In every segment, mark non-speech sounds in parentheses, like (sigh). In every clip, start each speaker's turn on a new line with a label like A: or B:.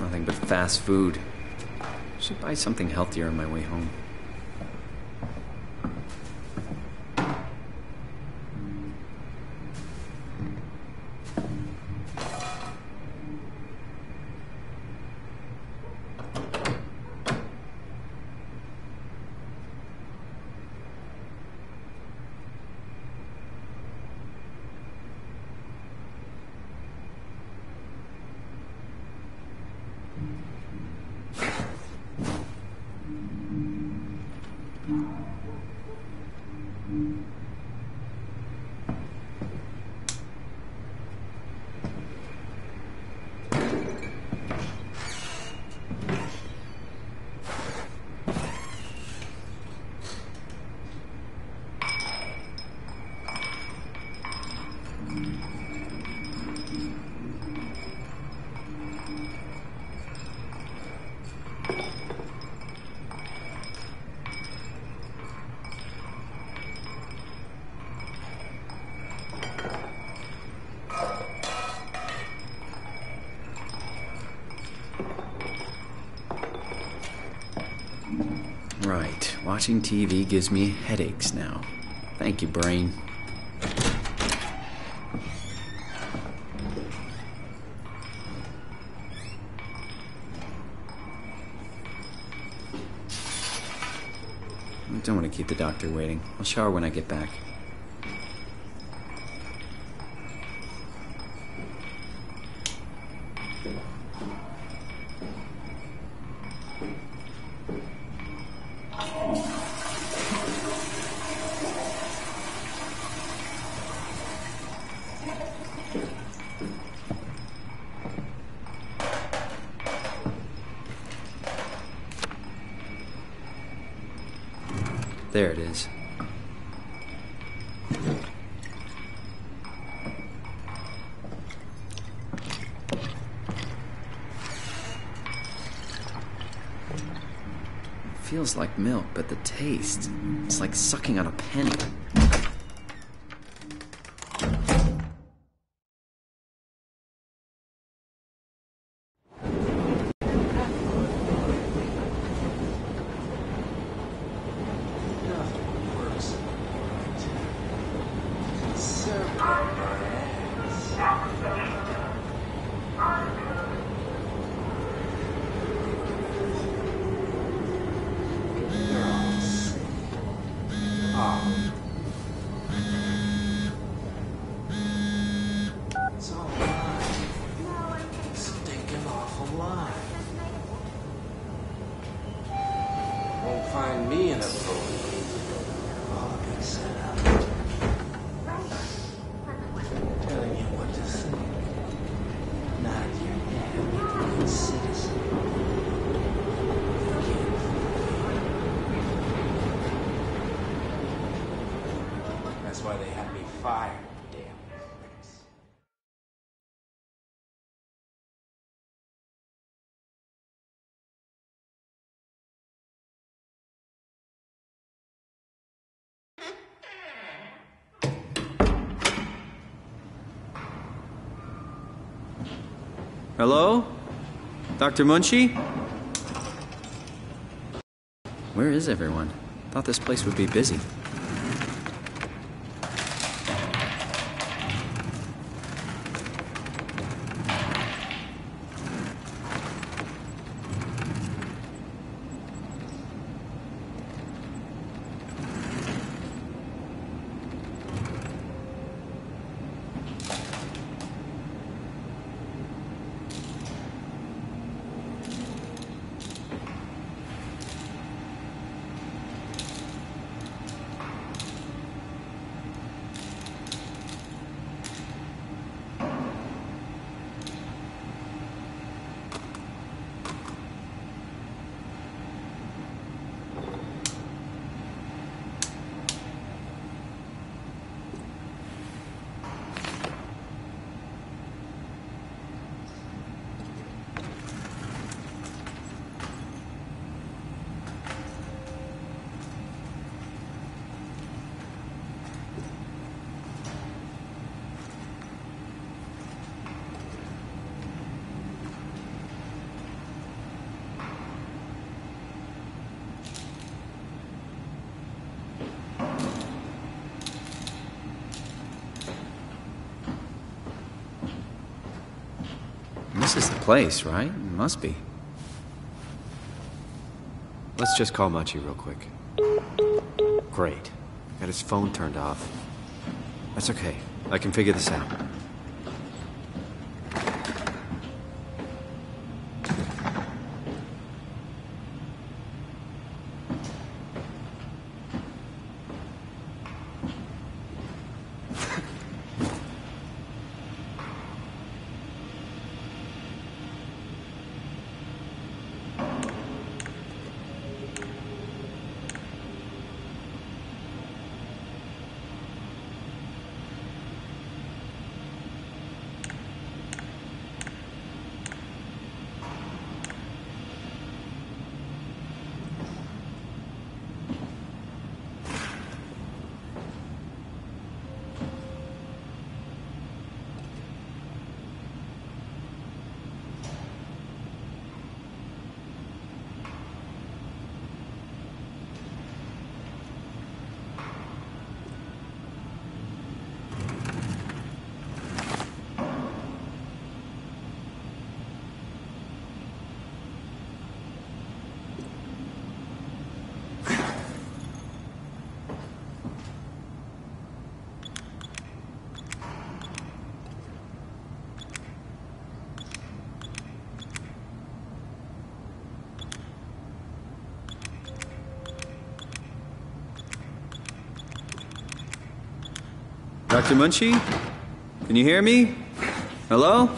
A: Nothing but fast food. Should buy something healthier on my way home. Watching TV gives me headaches now. Thank you, brain. I don't want to keep the doctor waiting. I'll shower when I get back. There it is. It feels like milk, but the taste, it's like sucking on a penny.
B: Awful. Won't find me in a boat. All been set up. Telling you what to think. Not your good citizen. That's why they had me fired,
A: Hello? Dr. Munshi? Where is everyone? Thought this place would be busy.
C: Place, right? Must be.
A: Let's just call Munshi real quick. Great. Got his phone turned off. That's okay. I can figure this out.
C: Dr. Munshi? Can you hear me? Hello?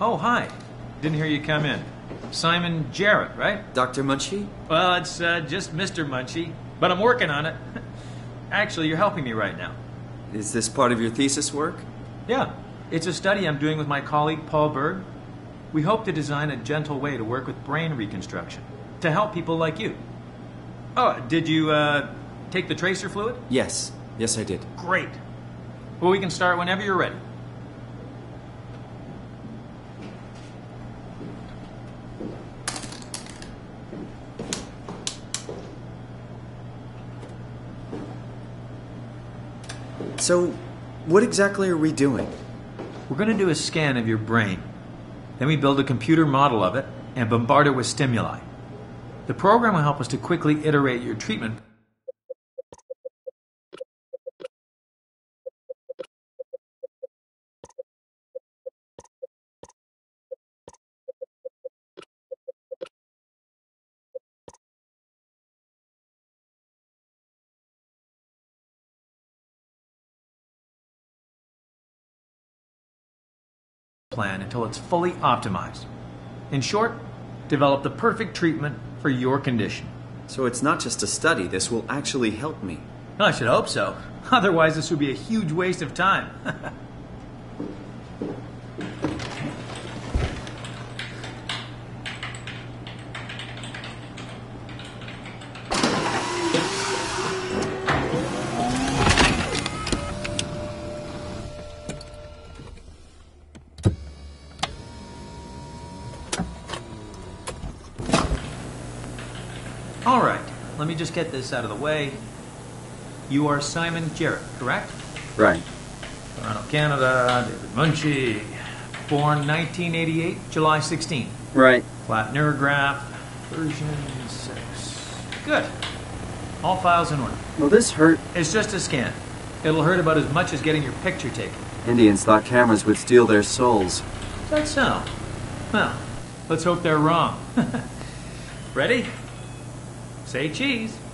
D: Oh, hi. Didn't hear you come in. Simon Jarrett, right?
A: Dr. Munshi?
D: Well, it's uh, just Mr. Munshi, but I'm working on it. (laughs) Actually, you're helping me right now.
A: Is this part of your thesis work?
D: Yeah, it's a study I'm doing with my colleague Paul Berg. We hope to design a gentle way to work with brain reconstruction to help people like you. Oh, did you uh, take the tracer fluid?
A: Yes. Yes, I did.
D: Great. Well, we can start whenever you're ready.
A: So, what exactly are we doing?
D: We're going to do a scan of your brain. Then we build a computer model of it and bombard it with stimuli. The program will help us to quickly iterate your treatment plan until it's fully optimized. In short, develop the perfect treatment for your condition.
A: So it's not just a study, this will actually help me.
D: I should hope so. (laughs) Otherwise, this would be a huge waste of time. (laughs) All right, let me just get this out of the way. You are Simon Jarrett, correct?
A: Right.
D: Toronto, Canada, David Munshi. Born 1988, July 16.
A: Right.
D: Flat neurograph, version 6. Good. All files in order.
A: Well, this hurt.
D: It's just a scan. It'll hurt about as much as getting your picture taken.
A: Indians thought cameras would steal their souls.
D: Is that so? Well, let's hope they're wrong. (laughs) Ready? Say cheese.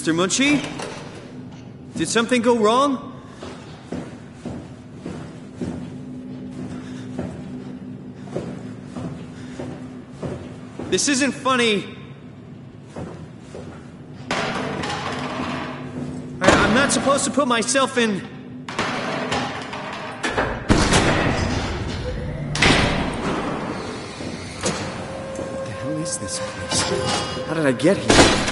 A: Mr. Munshi? Did something go wrong? This isn't funny. I, I'm not supposed to put myself in. What the hell is this place? How did I get here?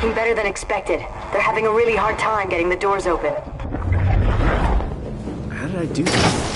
E: Working better than expected. They're having a really hard time getting the doors open.
F: How did I do that?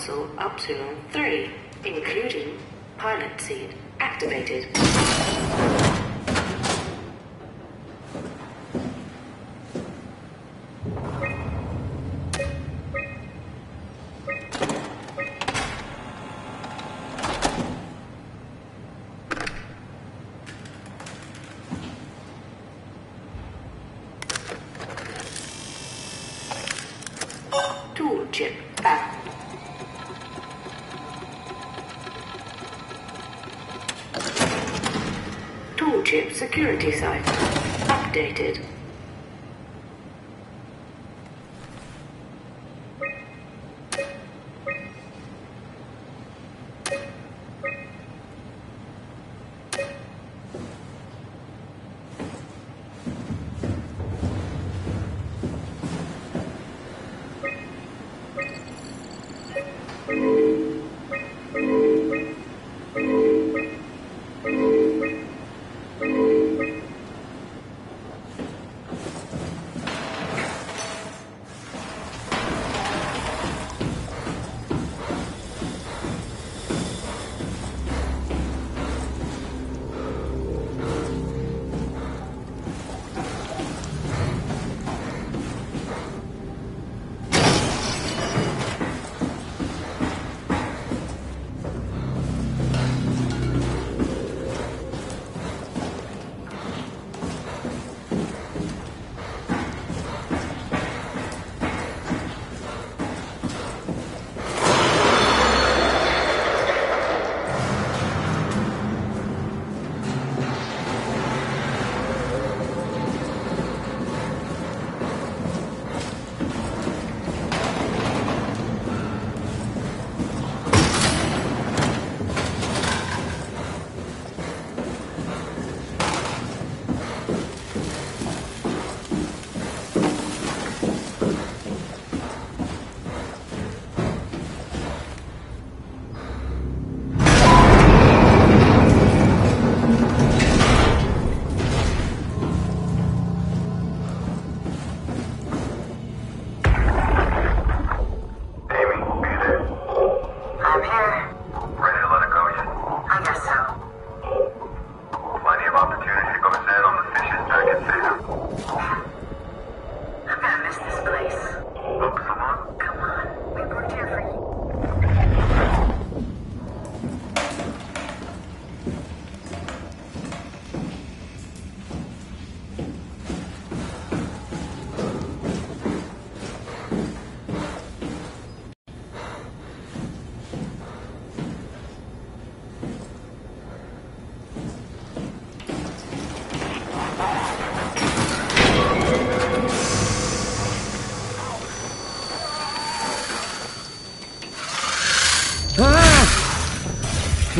G: Service console Upsilon 3, including pilot seat activated.
E: Chip security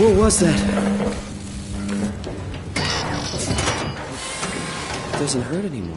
A: What was that? It doesn't hurt anymore.